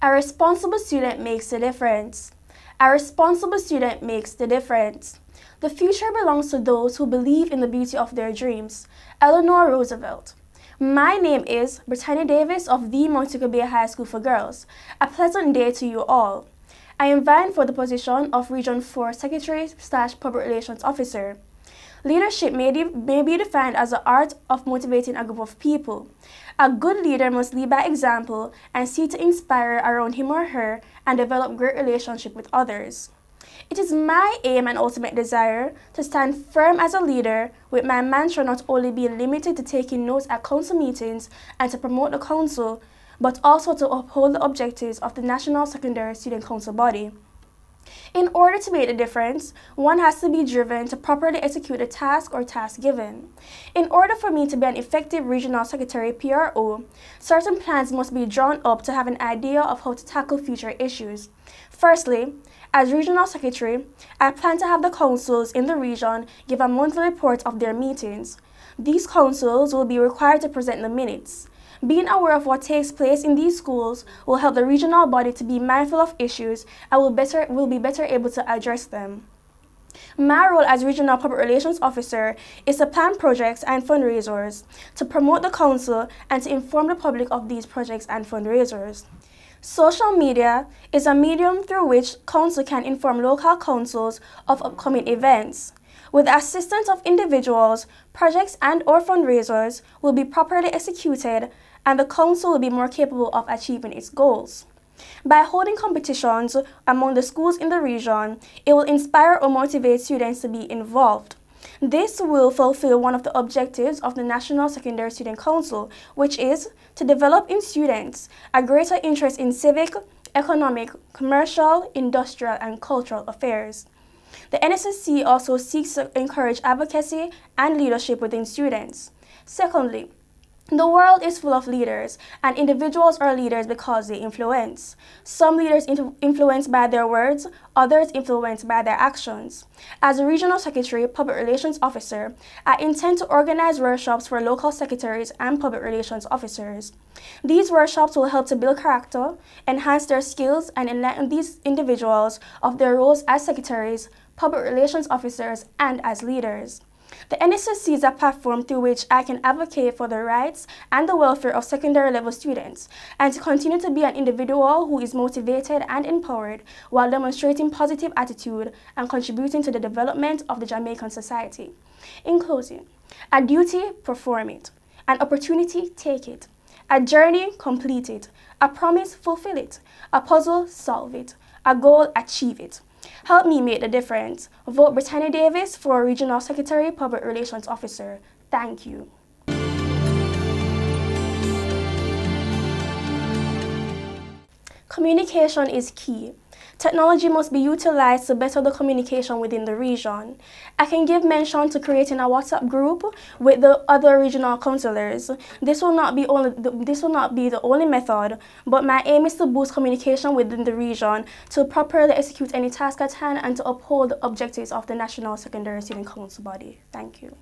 A responsible student makes the difference. A responsible student makes the difference. The future belongs to those who believe in the beauty of their dreams. Eleanor Roosevelt. My name is Brittania Davis of the Montego Bay High School for Girls. A pleasant day to you all. I am vying for the position of Region 4 Secretary slash Public Relations Officer. Leadership may, may be defined as the art of motivating a group of people. A good leader must lead by example and seek to inspire around him or her and develop great relationship with others. It is my aim and ultimate desire to stand firm as a leader, with my mantra not only being limited to taking notes at council meetings and to promote the council, but also to uphold the objectives of the National Secondary Student Council body. In order to make a difference, one has to be driven to properly execute a task or task given. In order for me to be an effective regional secretary PRO, certain plans must be drawn up to have an idea of how to tackle future issues. Firstly, as regional secretary, I plan to have the councils in the region give a monthly report of their meetings. These councils will be required to present the minutes. Being aware of what takes place in these schools will help the regional body to be mindful of issues and will, better, will be better able to address them. My role as Regional Public Relations Officer is to plan projects and fundraisers, to promote the Council, and to inform the public of these projects and fundraisers. Social media is a medium through which Council can inform local councils of upcoming events. With the assistance of individuals, projects and or fundraisers will be properly executed and the Council will be more capable of achieving its goals. By holding competitions among the schools in the region, it will inspire or motivate students to be involved. This will fulfill one of the objectives of the National Secondary Student Council, which is to develop in students a greater interest in civic, economic, commercial, industrial, and cultural affairs. The NSSC also seeks to encourage advocacy and leadership within students. Secondly, the world is full of leaders, and individuals are leaders because they influence. Some leaders influence by their words, others influence by their actions. As a regional secretary, public relations officer, I intend to organize workshops for local secretaries and public relations officers. These workshops will help to build character, enhance their skills, and enlighten these individuals of their roles as secretaries, public relations officers, and as leaders. The NSSC is a platform through which I can advocate for the rights and the welfare of secondary level students and to continue to be an individual who is motivated and empowered while demonstrating positive attitude and contributing to the development of the Jamaican society. In closing, a duty, perform it. An opportunity, take it. A journey, complete it. A promise, fulfill it. A puzzle, solve it. A goal, achieve it. Help me make the difference. Vote Brittania Davis for Regional Secretary Public Relations Officer. Thank you. Communication is key. Technology must be utilized to better the communication within the region. I can give mention to creating a WhatsApp group with the other regional councillors. This will not be only this will not be the only method, but my aim is to boost communication within the region to properly execute any task at hand and to uphold the objectives of the National Secondary Student Council body. Thank you.